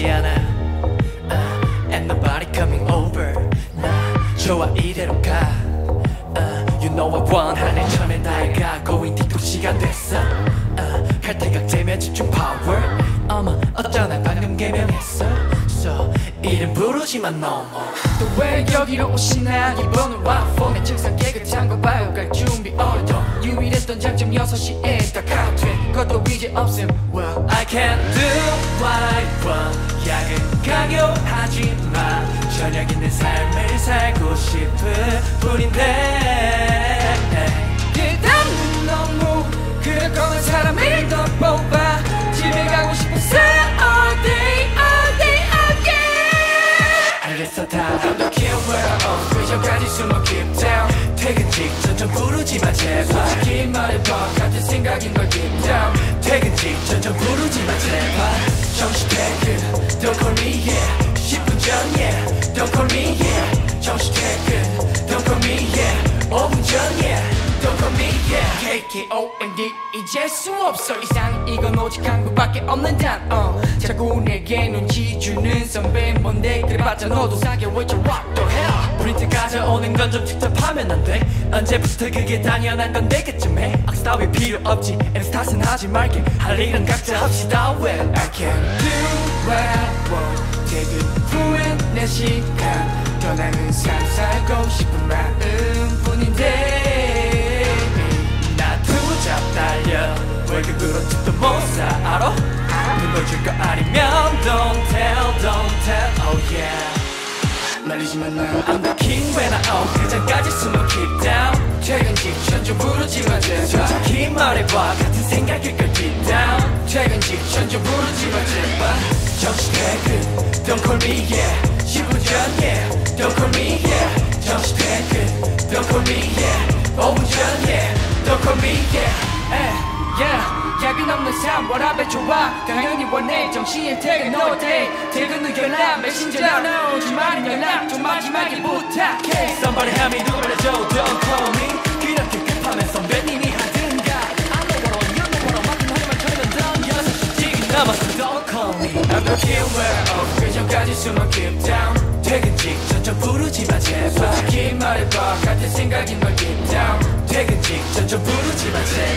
있지 않아. uh, And nobody coming over. 나 좋아 이대로 가. uh, You know I want 하늘 처음에 나의 가고인 틱톡 시간 됐어. uh, 칼퇴각되면 집중 파워 어머 어쩌나 방금 개명했어. So 이름 부르지만 너무 또왜 여기로 오시나? 이번은 와폰의 책상 깨끗한 거 봐요. 갈 준비 어려 유일했던 장점 6시에 다 카페 것도 이제 없음. Well I can do what I want 약은 강요하지만 저녁 있는 삶을 살고 싶은 뿐인데. 그다음은 너무 그럴 사람을 더 뽑아. 집에 가고 싶었어 all day all day all day 알겠어 다. I'm I own 그저까지 숨어 keep down. 퇴근 직전 좀 부르지마 제발. 솔직히 말해봐. 같은 생각인 걸 deep down. 퇴근 직전 좀 부르지마 제발 KKOMD 이제 수 없어. 이상 이건 오직 한국밖에 없는 단어. 자꾸 내게 눈치 주는 선배 뭔데 그래봤자 너도 사겨워져 What the hell? 프린트 가져오는 건 좀 직접하면 안 돼. 언제부터 그게 당연한 건데 그쯤에. 악스 따위 필요 없지. 엔스 탓은 하지 말게. 할 일은 각자 합시다. Well I can do what I want. 퇴근 후엔 내 시간 떠나는 삶 살고 싶은 마 알아? 눈어줄 거 아니면 Don't tell, don't tell, oh yeah 말리지만 나 I'm the king when I own 그 전까지 숨어 keep down 직전 좀 부르지 마 제발 솔직히 말해봐 같은 생각일 걸 deep down 직전 좀 부르지 마 제발 정시 퇴근 Don't call me yeah 10분 전 yeah Don't call me yeah 정시 퇴근 Don't call me yeah 5분 전 yeah Don't call me yeah 에, yeah. 야근 없는 삶 워라벨 좋아. 당연히 원해. 정시에 퇴근 no day. 퇴근 후 연락 메신저 no. 주말은 연락 좀 마지막에 부탁해. Somebody help me 누구라도 Don't call me. 그렇게 급하면 선배님이 하든가. I know what I know what I 맡은 하루만 처리면 down 6시 남았어. Don't call me. I'm the kid where I own 그 전까지 숨어 keep down. 퇴근 직전 좀 부르지 마 제발. 솔직히 말해봐. 같은 생각인 걸 deep down. 퇴근 직전 좀 부르지 마 제발